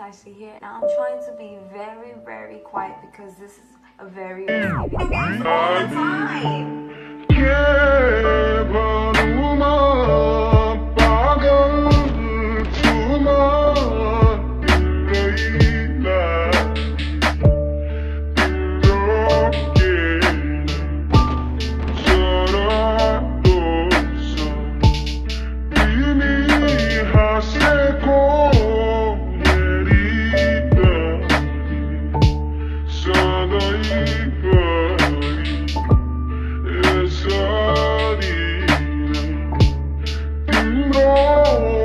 Actually here. Now I'm trying to be very, very quiet because this is a very receiving all the time. Yeah. wrong.